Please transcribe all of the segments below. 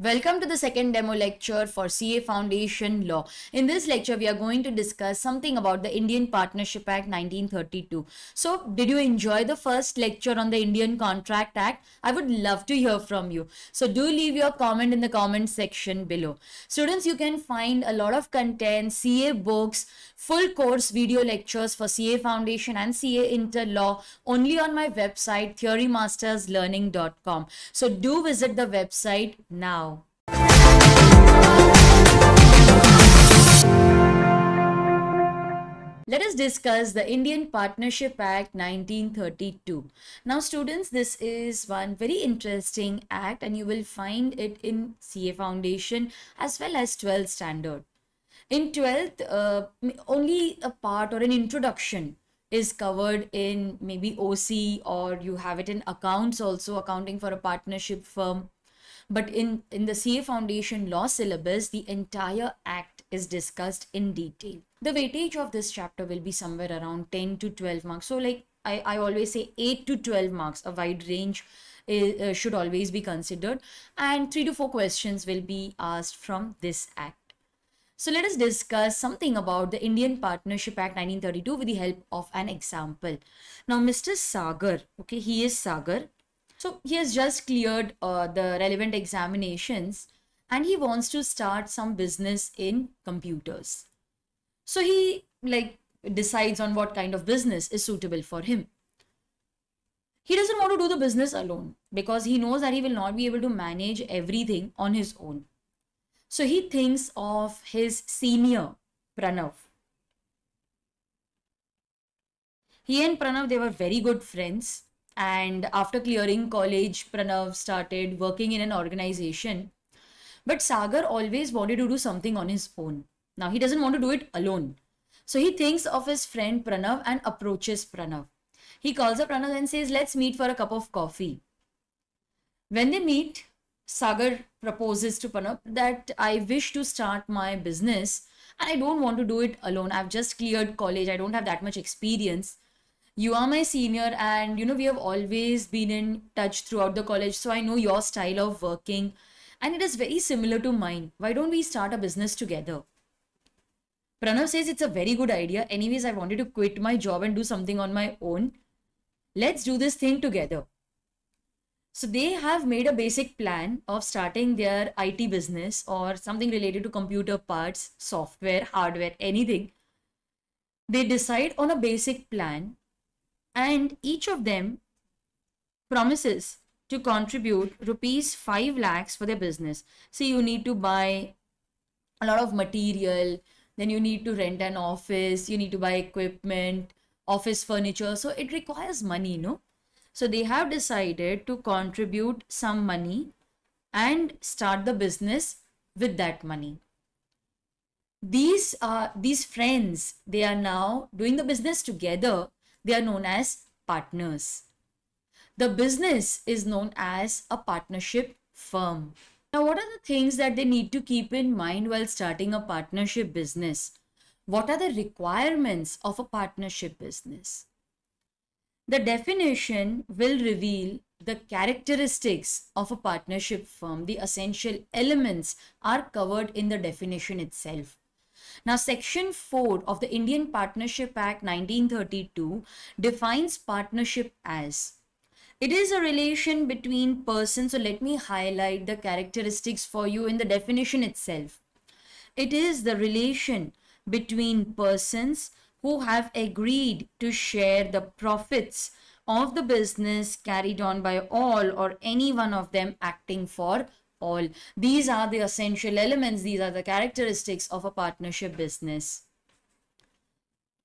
Welcome to the second demo lecture for CA Foundation Law. In this lecture, we are going to discuss something about the Indian Partnership Act 1932. So, did you enjoy the first lecture on the Indian Contract Act? I would love to hear from you. So, do leave your comment in the comment section below. Students, you can find a lot of content, CA books, full course video lectures for CA Foundation and CA Inter Law only on my website theorymasterslearning.com. So, do visit the website now. Let us discuss the Indian Partnership Act 1932. Now students, this is one very interesting act and you will find it in CA Foundation as well as 12th standard. In 12th, uh, only a part or an introduction is covered in maybe OC or you have it in accounts also, accounting for a partnership firm. But in, in the CA Foundation law syllabus, the entire act is discussed in detail. The weightage of this chapter will be somewhere around 10 to 12 marks. So like I, I always say 8 to 12 marks, a wide range uh, should always be considered. And 3 to 4 questions will be asked from this act. So let us discuss something about the Indian Partnership Act 1932 with the help of an example. Now Mr. Sagar, okay, he is Sagar. So he has just cleared uh, the relevant examinations and he wants to start some business in computers. So he like decides on what kind of business is suitable for him. He doesn't want to do the business alone because he knows that he will not be able to manage everything on his own. So he thinks of his senior, Pranav. He and Pranav, they were very good friends. And after clearing college, Pranav started working in an organization but Sagar always wanted to do something on his own. Now he doesn't want to do it alone. So he thinks of his friend Pranav and approaches Pranav. He calls up Pranav and says, Let's meet for a cup of coffee. When they meet, Sagar proposes to Pranav that I wish to start my business and I don't want to do it alone. I've just cleared college, I don't have that much experience. You are my senior, and you know, we have always been in touch throughout the college, so I know your style of working and it is very similar to mine. Why don't we start a business together? Pranav says it's a very good idea. Anyways, I wanted to quit my job and do something on my own. Let's do this thing together. So they have made a basic plan of starting their IT business or something related to computer parts, software, hardware, anything. They decide on a basic plan and each of them promises to contribute rupees 5 lakhs for their business. See, you need to buy a lot of material, then you need to rent an office, you need to buy equipment, office furniture. So it requires money, no? So they have decided to contribute some money and start the business with that money. These are these friends, they are now doing the business together. They are known as partners. The business is known as a partnership firm. Now, what are the things that they need to keep in mind while starting a partnership business? What are the requirements of a partnership business? The definition will reveal the characteristics of a partnership firm. The essential elements are covered in the definition itself. Now, Section 4 of the Indian Partnership Act 1932 defines partnership as it is a relation between persons. So let me highlight the characteristics for you in the definition itself. It is the relation between persons who have agreed to share the profits of the business carried on by all or any one of them acting for all. These are the essential elements. These are the characteristics of a partnership business.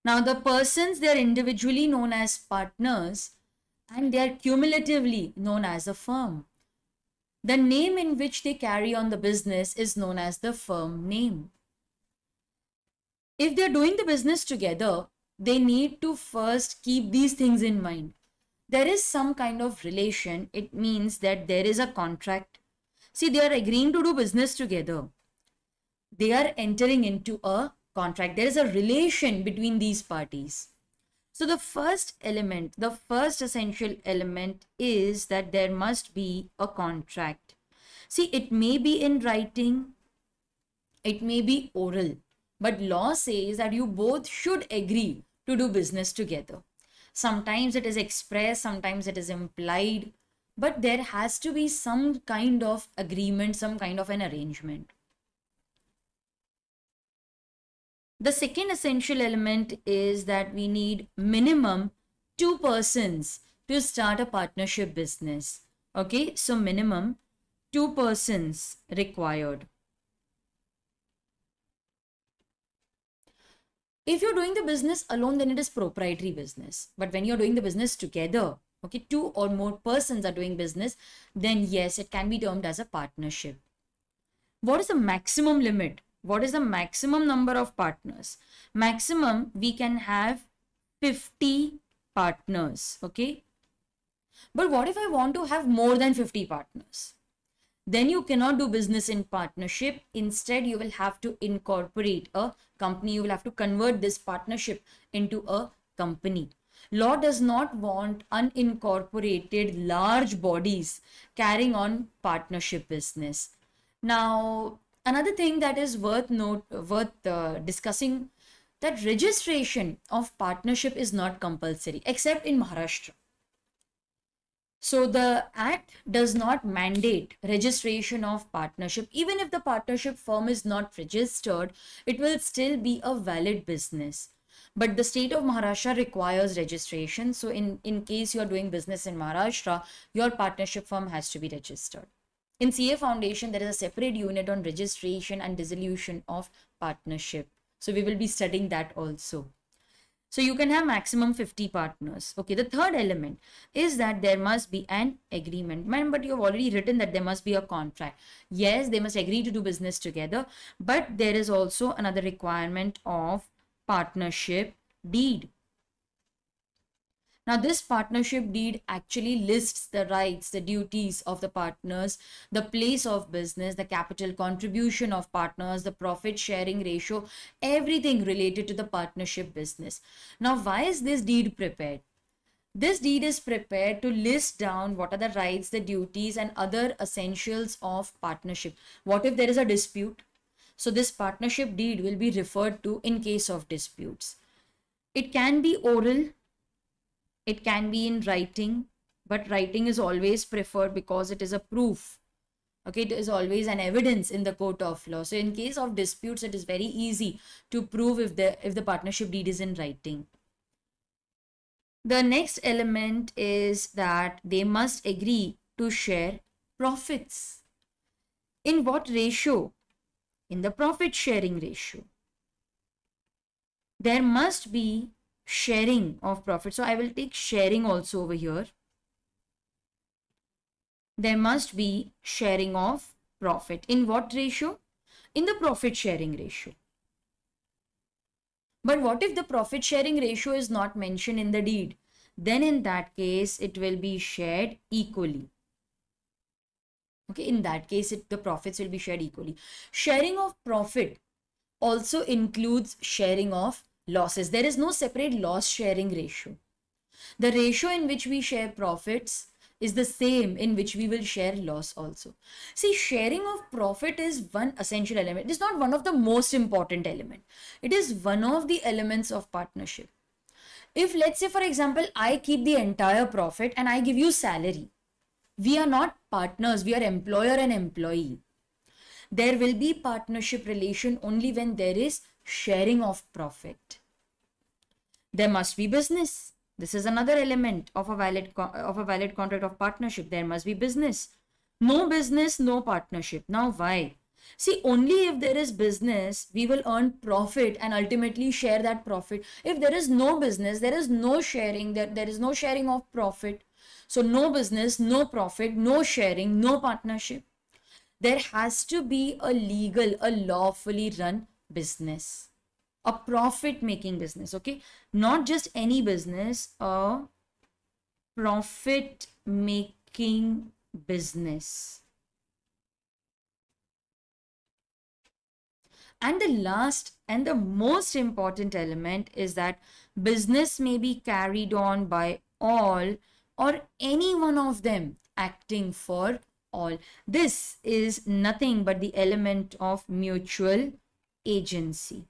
Now, the persons, they are individually known as partners and they are cumulatively known as a firm. The name in which they carry on the business is known as the firm name. If they're doing the business together, they need to first keep these things in mind. There is some kind of relation. It means that there is a contract. See, they are agreeing to do business together. They are entering into a contract. There is a relation between these parties. So the first element, the first essential element is that there must be a contract. See, it may be in writing, it may be oral, but law says that you both should agree to do business together. Sometimes it is expressed, sometimes it is implied, but there has to be some kind of agreement, some kind of an arrangement. The second essential element is that we need minimum two persons to start a partnership business. Okay, so minimum two persons required. If you're doing the business alone, then it is proprietary business. But when you're doing the business together, okay, two or more persons are doing business, then yes, it can be termed as a partnership. What is the maximum limit? What is the maximum number of partners? Maximum, we can have 50 partners, okay? But what if I want to have more than 50 partners? Then you cannot do business in partnership. Instead, you will have to incorporate a company. You will have to convert this partnership into a company. Law does not want unincorporated large bodies carrying on partnership business. Now, another thing that is worth note worth uh, discussing that registration of partnership is not compulsory except in Maharashtra. So the act does not mandate registration of partnership. Even if the partnership firm is not registered, it will still be a valid business. But the state of Maharashtra requires registration. So in, in case you're doing business in Maharashtra, your partnership firm has to be registered. In CA Foundation, there is a separate unit on registration and dissolution of partnership. So we will be studying that also. So you can have maximum 50 partners. Okay, the third element is that there must be an agreement. Man, but you've already written that there must be a contract. Yes, they must agree to do business together, but there is also another requirement of partnership deed. Now, this partnership deed actually lists the rights, the duties of the partners, the place of business, the capital contribution of partners, the profit sharing ratio, everything related to the partnership business. Now, why is this deed prepared? This deed is prepared to list down what are the rights, the duties, and other essentials of partnership. What if there is a dispute? So, this partnership deed will be referred to in case of disputes. It can be oral it can be in writing, but writing is always preferred because it is a proof. Okay, it is always an evidence in the court of law. So in case of disputes, it is very easy to prove if the if the partnership deed is in writing. The next element is that they must agree to share profits. In what ratio? In the profit sharing ratio. There must be sharing of profit. So I will take sharing also over here. There must be sharing of profit. In what ratio? In the profit sharing ratio. But what if the profit sharing ratio is not mentioned in the deed? Then in that case, it will be shared equally. Okay, in that case, it, the profits will be shared equally. Sharing of profit also includes sharing of losses. There is no separate loss sharing ratio. The ratio in which we share profits is the same in which we will share loss also. See, sharing of profit is one essential element. It is not one of the most important element. It is one of the elements of partnership. If let's say, for example, I keep the entire profit and I give you salary, we are not partners, we are employer and employee. There will be partnership relation only when there is sharing of profit. There must be business. This is another element of a valid of a valid contract of partnership. There must be business. No business, no partnership. Now why? See, only if there is business, we will earn profit and ultimately share that profit. If there is no business, there is no sharing, there, there is no sharing of profit. So no business, no profit, no sharing, no partnership. There has to be a legal, a lawfully run business a profit making business okay not just any business a profit making business and the last and the most important element is that business may be carried on by all or any one of them acting for all. This is nothing but the element of mutual agency.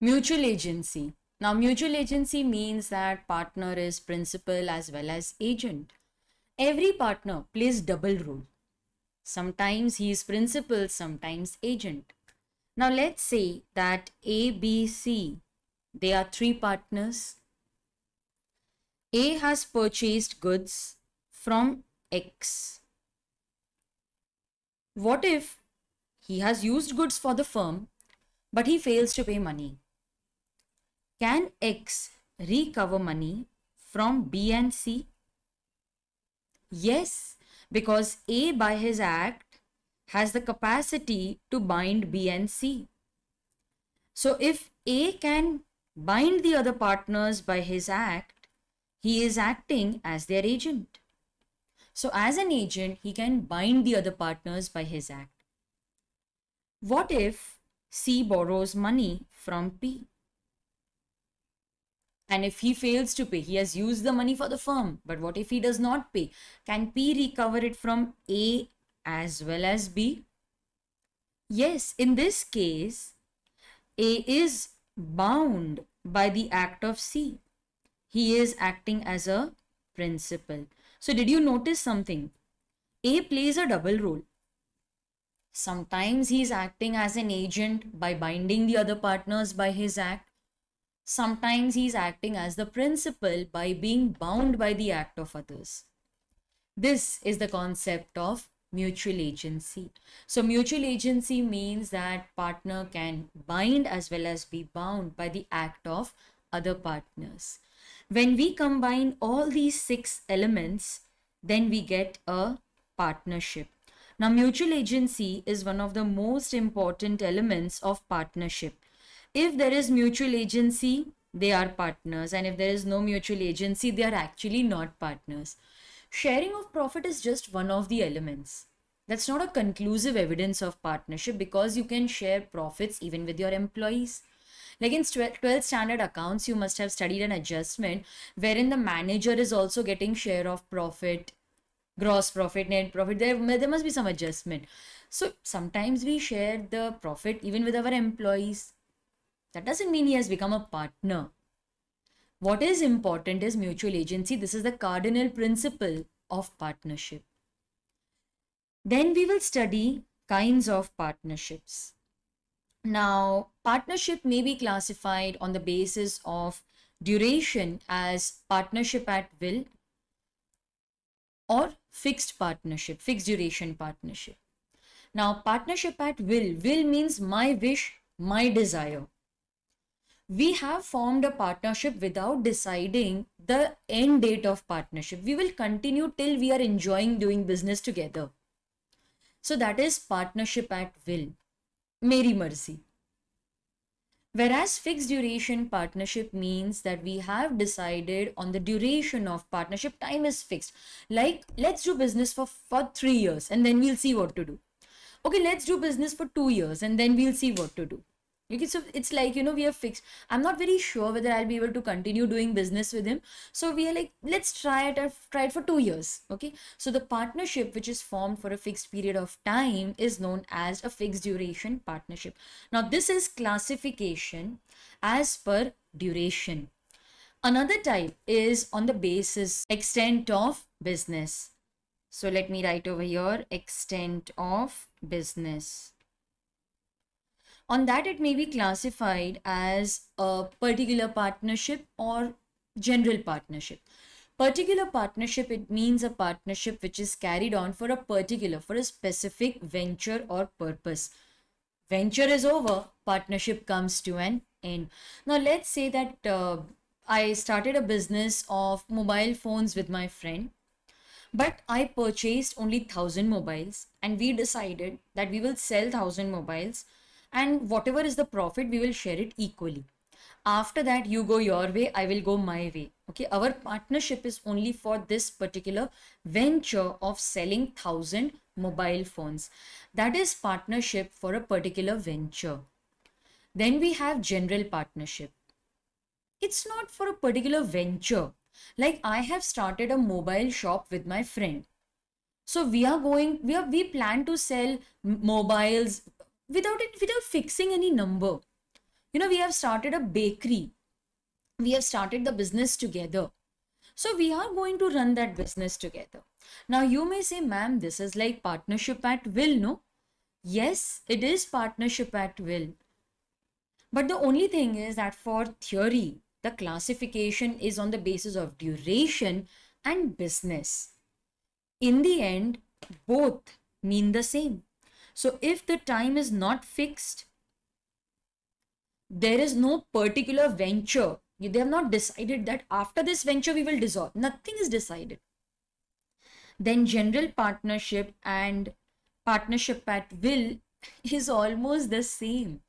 Mutual agency. Now, mutual agency means that partner is principal as well as agent. Every partner plays double role. Sometimes he is principal, sometimes agent. Now, let's say that A, B, C, they are three partners. A has purchased goods from X. What if he has used goods for the firm, but he fails to pay money? Can X recover money from B and C? Yes, because A by his act has the capacity to bind B and C. So if A can bind the other partners by his act, he is acting as their agent. So as an agent, he can bind the other partners by his act. What if C borrows money from P? And if he fails to pay, he has used the money for the firm. But what if he does not pay? Can P recover it from A as well as B? Yes, in this case, A is bound by the act of C. He is acting as a principal. So did you notice something? A plays a double role. Sometimes he is acting as an agent by binding the other partners by his act. Sometimes he is acting as the principal by being bound by the act of others. This is the concept of mutual agency. So mutual agency means that partner can bind as well as be bound by the act of other partners. When we combine all these six elements, then we get a partnership. Now, mutual agency is one of the most important elements of partnership. If there is mutual agency, they are partners. And if there is no mutual agency, they are actually not partners. Sharing of profit is just one of the elements. That's not a conclusive evidence of partnership because you can share profits even with your employees. Like in 12th standard accounts, you must have studied an adjustment wherein the manager is also getting share of profit, gross profit, net profit. There, there must be some adjustment. So sometimes we share the profit even with our employees. That doesn't mean he has become a partner. What is important is mutual agency. This is the cardinal principle of partnership. Then we will study kinds of partnerships. Now, partnership may be classified on the basis of duration as partnership at will or fixed partnership, fixed duration partnership. Now, partnership at will, will means my wish, my desire. We have formed a partnership without deciding the end date of partnership. We will continue till we are enjoying doing business together. So that is partnership at will. Meri marzi. Whereas fixed duration partnership means that we have decided on the duration of partnership, time is fixed. Like, let's do business for, for three years and then we'll see what to do. Okay, let's do business for two years and then we'll see what to do. Okay, so it's like, you know, we are fixed. I'm not very sure whether I'll be able to continue doing business with him. So we are like, let's try it, I've tried for two years. Okay, so the partnership which is formed for a fixed period of time is known as a fixed duration partnership. Now, this is classification as per duration. Another type is on the basis extent of business. So let me write over here extent of business on that it may be classified as a particular partnership or general partnership. Particular partnership it means a partnership which is carried on for a particular for a specific venture or purpose. Venture is over partnership comes to an end. Now let's say that uh, i started a business of mobile phones with my friend but i purchased only 1000 mobiles and we decided that we will sell 1000 mobiles and whatever is the profit we will share it equally. After that you go your way i will go my way. Okay? Our partnership is only for this particular venture of selling 1000 mobile phones. That is partnership for a particular venture. Then we have general partnership. It's not for a particular venture. Like i have started a mobile shop with my friend. So we are going, we are, we plan to sell mobiles without it, without fixing any number. You know, we have started a bakery. We have started the business together. So we are going to run that business together. Now you may say, ma'am, this is like partnership at will, no? Yes, it is partnership at will. But the only thing is that for theory, the classification is on the basis of duration and business. In the end, both mean the same. So if the time is not fixed, there is no particular venture. They have not decided that after this venture we will dissolve. Nothing is decided. Then general partnership and partnership at will is almost the same.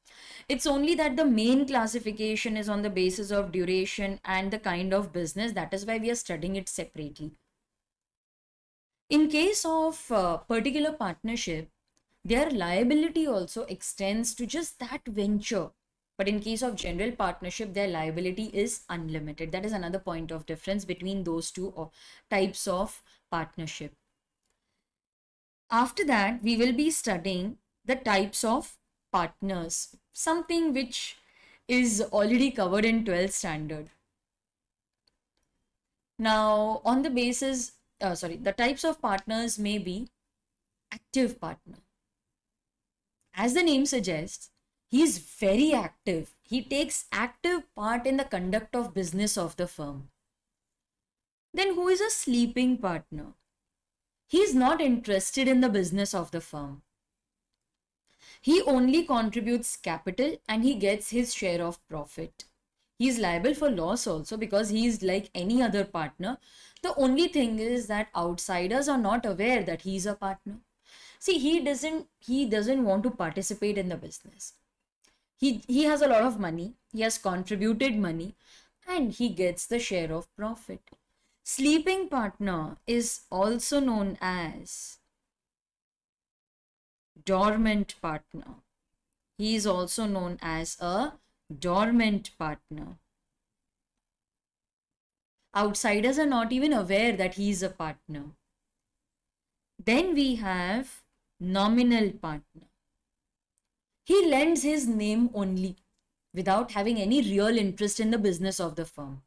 It's only that the main classification is on the basis of duration and the kind of business. That is why we are studying it separately. In case of uh, particular partnership, their liability also extends to just that venture. But in case of general partnership, their liability is unlimited. That is another point of difference between those two uh, types of partnership. After that, we will be studying the types of partners, something which is already covered in 12th standard. Now, on the basis, uh, sorry, the types of partners may be active partner. As the name suggests, he is very active. He takes active part in the conduct of business of the firm. Then who is a sleeping partner? He is not interested in the business of the firm. He only contributes capital and he gets his share of profit. He is liable for loss also because he is like any other partner. The only thing is that outsiders are not aware that he is a partner see he doesn't he doesn't want to participate in the business. He he has a lot of money. He has contributed money and he gets the share of profit. Sleeping partner is also known as dormant partner. He is also known as a dormant partner. Outsiders are not even aware that he is a partner. Then we have nominal partner. He lends his name only without having any real interest in the business of the firm.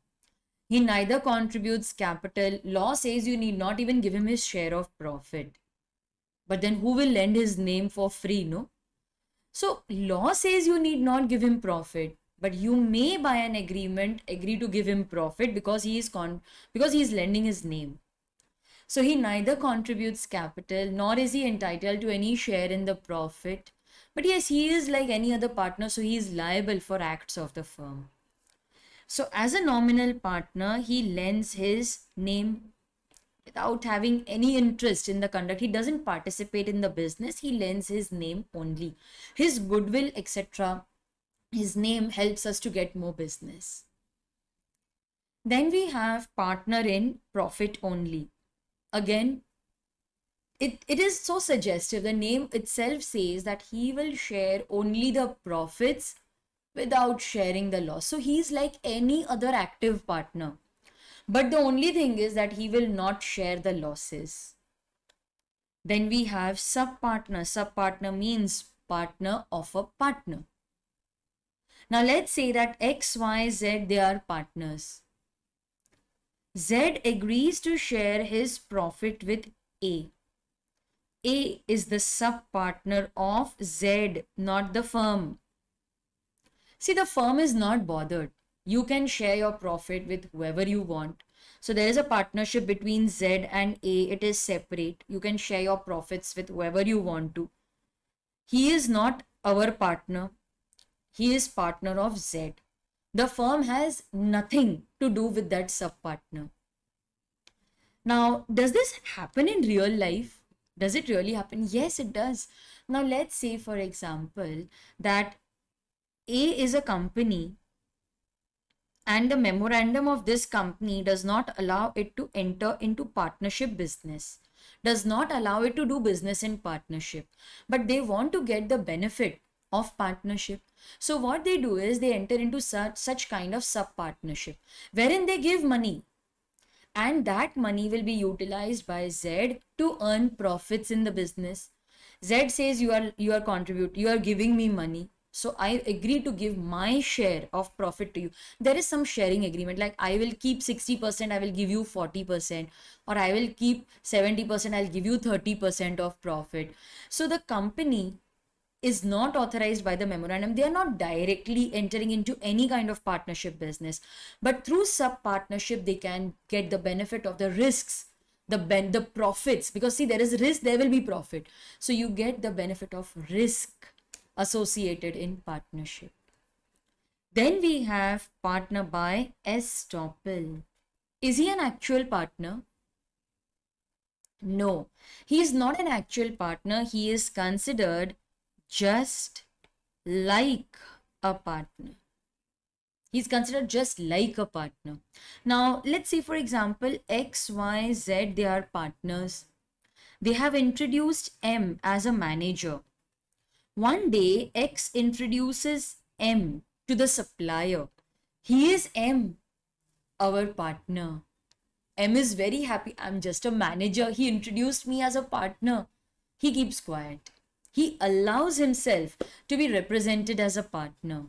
He neither contributes capital. Law says you need not even give him his share of profit. But then who will lend his name for free, no? So law says you need not give him profit, but you may by an agreement agree to give him profit because he is con because he is lending his name. So he neither contributes capital nor is he entitled to any share in the profit. But yes, he is like any other partner, so he is liable for acts of the firm. So as a nominal partner, he lends his name without having any interest in the conduct. He doesn't participate in the business. He lends his name only. His goodwill, etc. His name helps us to get more business. Then we have partner in profit only again it, it is so suggestive. The name itself says that he will share only the profits without sharing the loss. So he's like any other active partner. But the only thing is that he will not share the losses. Then we have sub partner. Sub partner means partner of a partner. Now let's say that x y z they are partners Z agrees to share his profit with A. A is the sub-partner of Z, not the firm. See, the firm is not bothered. You can share your profit with whoever you want. So there is a partnership between Z and A. It is separate. You can share your profits with whoever you want to. He is not our partner. He is partner of Z the firm has nothing to do with that sub partner. Now, does this happen in real life? Does it really happen? Yes, it does. Now, let's say, for example, that A is a company and the memorandum of this company does not allow it to enter into partnership business, does not allow it to do business in partnership, but they want to get the benefit of partnership. So what they do is they enter into such, such kind of sub partnership wherein they give money. and that money will be utilized by Z to earn profits in the business. Z says you are you are contribute you are giving me money so i agree to give my share of profit to you there is some sharing agreement like i will keep 60% i will give you 40% or i will keep 70% i'll give you 30% of profit so the company is not authorized by the memorandum they are not directly entering into any kind of partnership business but through sub partnership they can get the benefit of the risks the ben the profits because see there is risk there will be profit so you get the benefit of risk associated in partnership. Then we have partner by estoppel. Is he an actual partner? No, he is not an actual partner. He is considered just like a partner. He's considered just like a partner. Now, let's say, for example, X, Y, Z, they are partners. They have introduced M as a manager. One day, X introduces M to the supplier. He is M, our partner. M is very happy. I'm just a manager. He introduced me as a partner. He keeps quiet. He allows himself to be represented as a partner.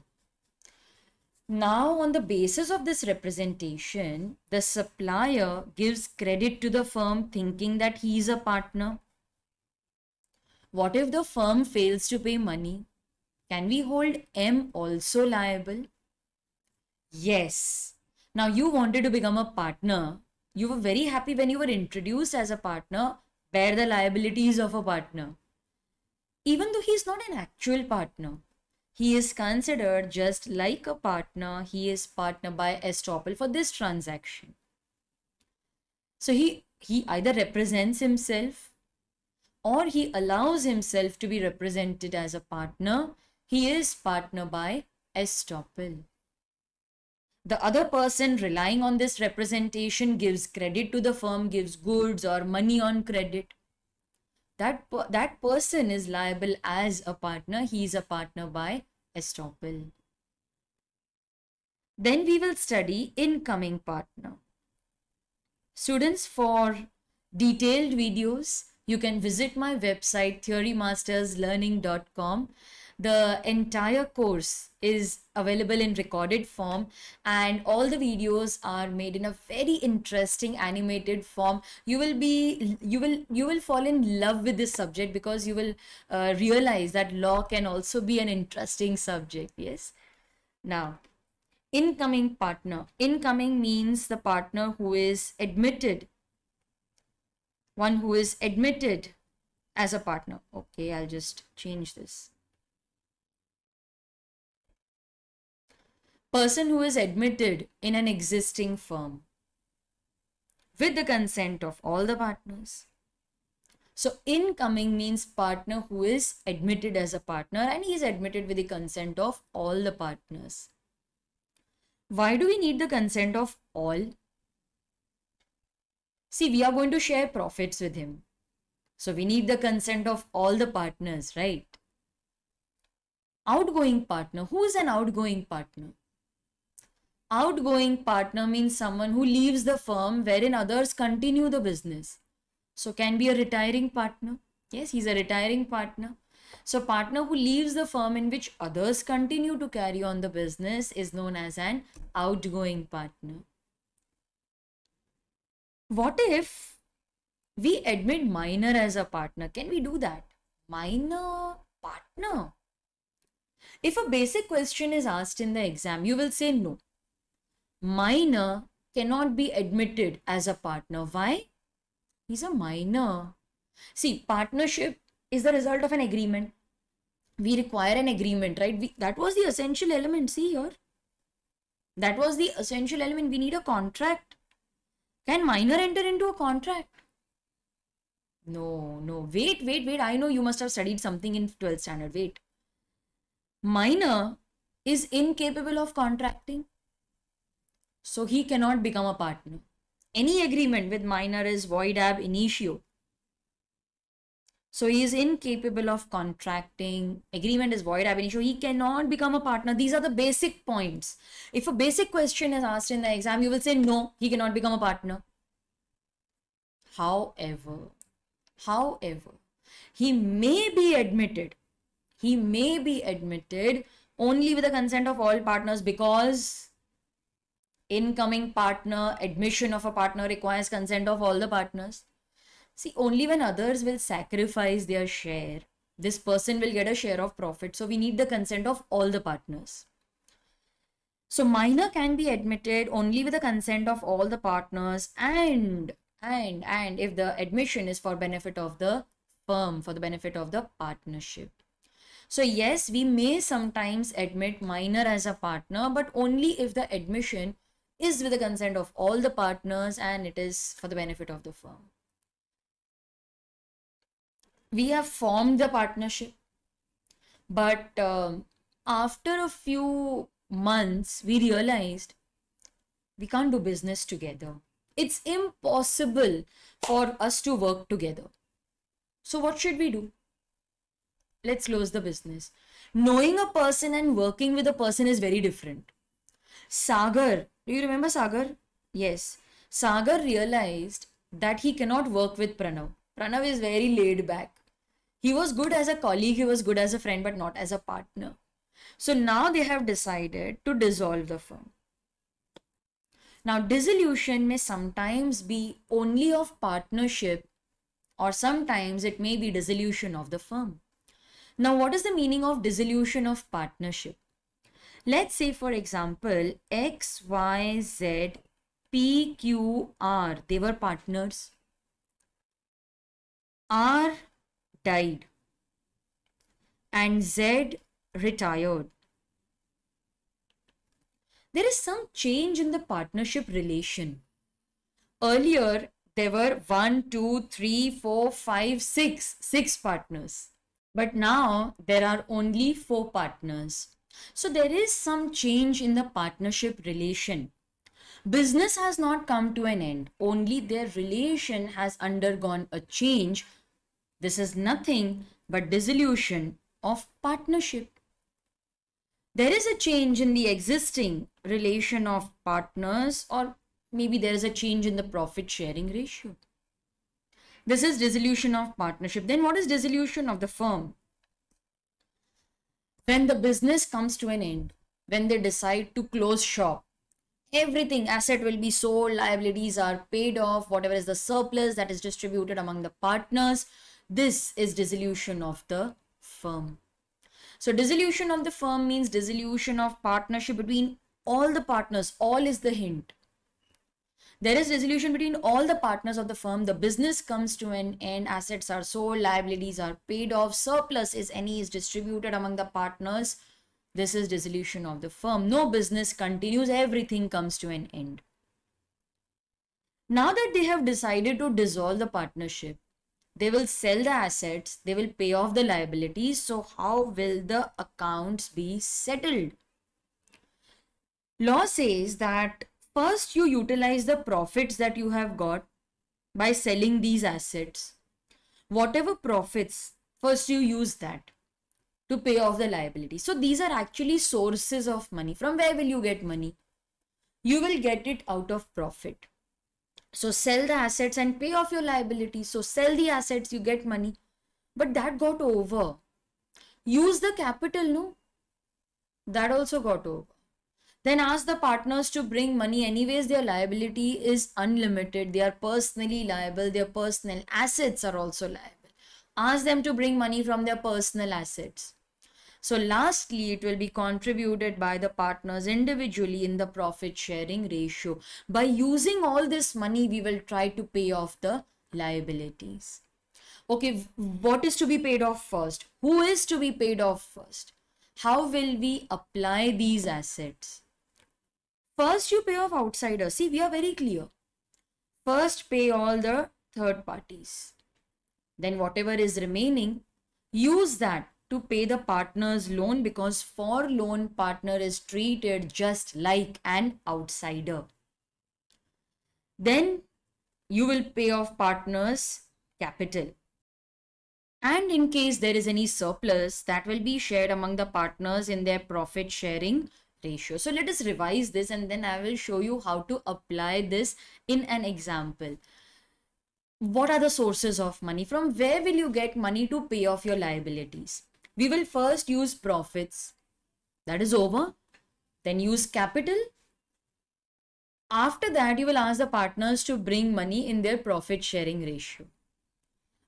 Now, on the basis of this representation, the supplier gives credit to the firm thinking that he is a partner. What if the firm fails to pay money? Can we hold M also liable? Yes. Now you wanted to become a partner. You were very happy when you were introduced as a partner, bear the liabilities of a partner. Even though he is not an actual partner, he is considered just like a partner. He is partner by estoppel for this transaction. So he, he either represents himself or he allows himself to be represented as a partner, he is partner by estoppel. The other person relying on this representation gives credit to the firm, gives goods or money on credit. That, that person is liable as a partner. He is a partner by estoppel. Then we will study incoming partner. Students, for detailed videos, you can visit my website theorymasterslearning.com the entire course is available in recorded form and all the videos are made in a very interesting animated form you will be you will you will fall in love with this subject because you will uh, realize that law can also be an interesting subject yes now incoming partner incoming means the partner who is admitted one who is admitted as a partner. Okay, I'll just change this. Person who is admitted in an existing firm with the consent of all the partners. So incoming means partner who is admitted as a partner and he is admitted with the consent of all the partners. Why do we need the consent of all? See, we are going to share profits with him. So we need the consent of all the partners, right? Outgoing partner. Who is an outgoing partner? Outgoing partner means someone who leaves the firm wherein others continue the business. So can be a retiring partner. Yes, he's a retiring partner. So partner who leaves the firm in which others continue to carry on the business is known as an outgoing partner. What if we admit minor as a partner? Can we do that? Minor partner. If a basic question is asked in the exam, you will say no. Minor cannot be admitted as a partner. Why? He's a minor. See, partnership is the result of an agreement. We require an agreement, right? We, that was the essential element. See here. That was the essential element. We need a contract. Can minor enter into a contract? No, no. Wait, wait, wait. I know you must have studied something in 12th standard. Wait. Minor is incapable of contracting. So he cannot become a partner. Any agreement with minor is void ab initio. So he is incapable of contracting. Agreement is void ab initio. He cannot become a partner. These are the basic points. If a basic question is asked in the exam, you will say no, he cannot become a partner. However, however, he may be admitted, he may be admitted only with the consent of all partners because incoming partner, admission of a partner requires consent of all the partners. See, only when others will sacrifice their share, this person will get a share of profit. So we need the consent of all the partners. So minor can be admitted only with the consent of all the partners and and and if the admission is for benefit of the firm for the benefit of the partnership. So yes, we may sometimes admit minor as a partner, but only if the admission is with the consent of all the partners and it is for the benefit of the firm. We have formed the partnership, but um, after a few months, we realized we can't do business together. It's impossible for us to work together. So, what should we do? Let's close the business. Knowing a person and working with a person is very different. Sagar, do you remember Sagar? Yes. Sagar realized that he cannot work with Pranav. Pranav is very laid back. He was good as a colleague, he was good as a friend, but not as a partner. So now they have decided to dissolve the firm. Now, dissolution may sometimes be only of partnership or sometimes it may be dissolution of the firm. Now, what is the meaning of dissolution of partnership? Let's say, for example, X, Y, Z, P, Q, R, they were partners. R died and Z retired. There is some change in the partnership relation. Earlier, there were one, two, three, four, five, six, six partners. But now there are only four partners. So there is some change in the partnership relation. Business has not come to an end, only their relation has undergone a change. This is nothing but dissolution of partnership. There is a change in the existing relation of partners, or maybe there is a change in the profit sharing ratio. This is dissolution of partnership. Then, what is dissolution of the firm? When the business comes to an end, when they decide to close shop, everything asset will be sold, liabilities are paid off, whatever is the surplus that is distributed among the partners. This is dissolution of the firm. So dissolution of the firm means dissolution of partnership between all the partners. All is the hint. There is dissolution between all the partners of the firm. The business comes to an end. Assets are sold. Liabilities are paid off. Surplus is any is distributed among the partners. This is dissolution of the firm. No business continues. Everything comes to an end. Now that they have decided to dissolve the partnership, they will sell the assets, they will pay off the liabilities. So, how will the accounts be settled? Law says that first you utilize the profits that you have got by selling these assets. Whatever profits, first you use that to pay off the liability. So, these are actually sources of money. From where will you get money? You will get it out of profit. So sell the assets and pay off your liabilities. So sell the assets, you get money. But that got over. Use the capital, no? That also got over. Then ask the partners to bring money. Anyways, their liability is unlimited. They are personally liable. Their personal assets are also liable. Ask them to bring money from their personal assets. So lastly, it will be contributed by the partners individually in the profit sharing ratio. By using all this money, we will try to pay off the liabilities. Okay, what is to be paid off first? Who is to be paid off first? How will we apply these assets? First, you pay off outsiders. See, we are very clear. First, pay all the third parties. Then whatever is remaining, use that to pay the partner's loan because for loan partner is treated just like an outsider. Then you will pay off partner's capital. And in case there is any surplus, that will be shared among the partners in their profit sharing ratio. So let us revise this and then I will show you how to apply this in an example. what are the sources of money? From where will you get money to pay off your liabilities? We will first use profits. That is over. Then use capital. After that, you will ask the partners to bring money in their profit sharing ratio.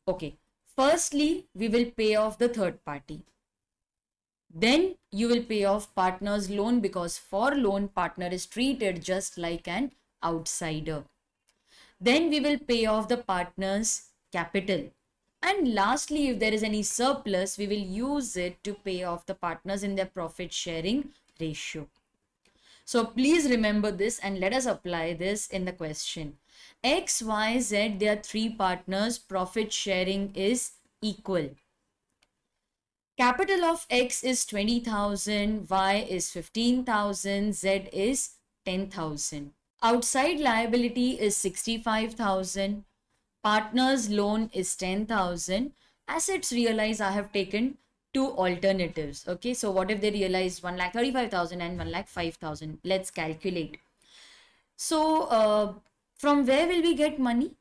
Okay. Firstly, we will pay off the third party. Then you will pay off partner's loan because for loan partner is treated just like an outsider. Then we will pay off the partner's capital. And lastly, if there is any surplus, we will use it to pay off the partners in their profit sharing ratio. So please remember this and let us apply this in the question. X, Y, Z, there are three partners. Profit sharing is equal. Capital of X is 20,000, Y is 15,000, Z is 10,000. Outside liability is 65,000. Partner's loan is 10,000. Assets realized I have taken two alternatives. Okay, so what if they realize 1 lakh 35,000 and 1 lakh 5,000? Let's calculate. So, uh, from where will we get money?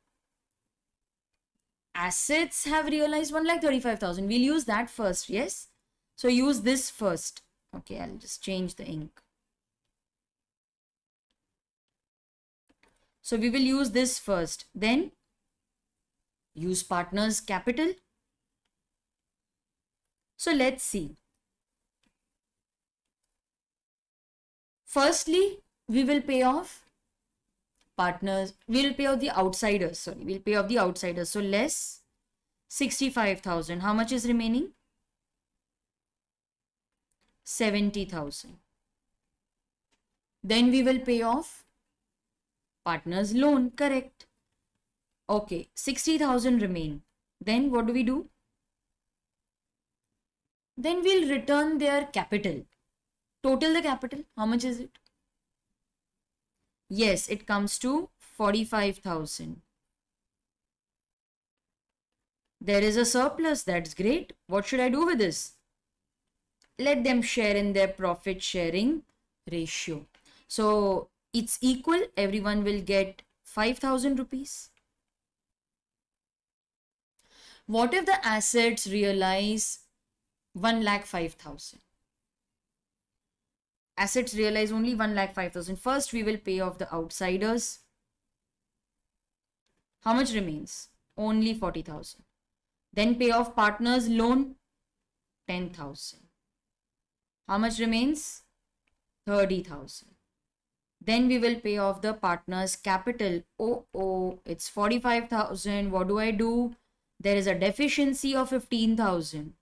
Assets have realized 1 lakh 35,000. We'll use that first, yes? So, use this first. Okay, I'll just change the ink. So we will use this first. Then use partners capital. So let's see. Firstly, we will pay off partners. We'll pay off the outsiders. Sorry, we'll pay off the outsiders. So less 65,000. How much is remaining? 70,000. Then we will pay off partner's loan. Correct. Okay, 60,000 remain. Then what do we do? Then we'll return their capital. Total the capital, how much is it? Yes, it comes to 45,000. There is a surplus, that's great. What should I do with this? Let them share in their profit sharing ratio. So it's equal everyone will get 5000 rupees what if the assets realize 1 lakh 5000 assets realize only 1 lakh 5000 first we will pay off the outsiders how much remains only 40000 then pay off partners loan 10000 how much remains 30000 then we will pay off the partner's capital. Oh, oh, it's 45,000. What do I do? There is a deficiency of 15,000.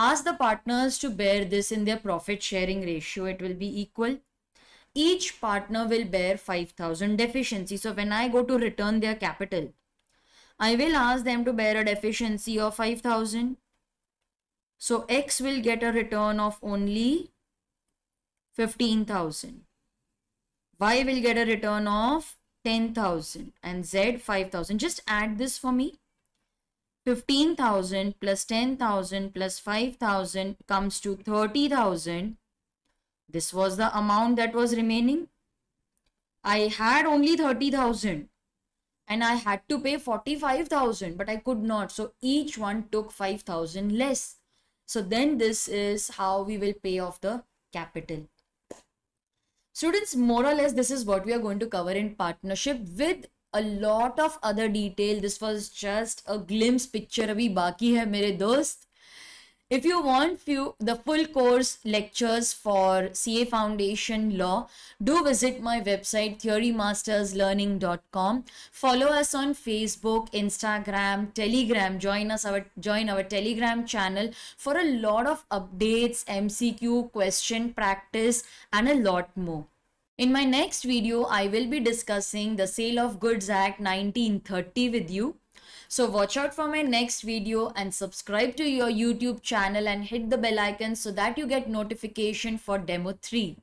Ask the partners to bear this in their profit sharing ratio. It will be equal. Each partner will bear 5,000 deficiency. So when I go to return their capital, I will ask them to bear a deficiency of 5,000. So X will get a return of only 15,000. Y will get a return of 10,000 and Z 5,000. Just add this for me. 15,000 plus 10,000 plus 5,000 comes to 30,000. This was the amount that was remaining. I had only 30,000 and I had to pay 45,000 but I could not. So each one took 5,000 less. So then this is how we will pay off the capital. Students, more or less, this is what we are going to cover in partnership with a lot of other detail. This was just a glimpse picture. Abhi baki hai mere dost. If you want few the full course lectures for CA Foundation Law, do visit my website theorymasterslearning.com. Follow us on Facebook, Instagram, Telegram. Join us our join our Telegram channel for a lot of updates, MCQ, question practice, and a lot more. In my next video, I will be discussing the Sale of Goods Act 1930 with you. So watch out for my next video and subscribe to your YouTube channel and hit the bell icon so that you get notification for demo 3.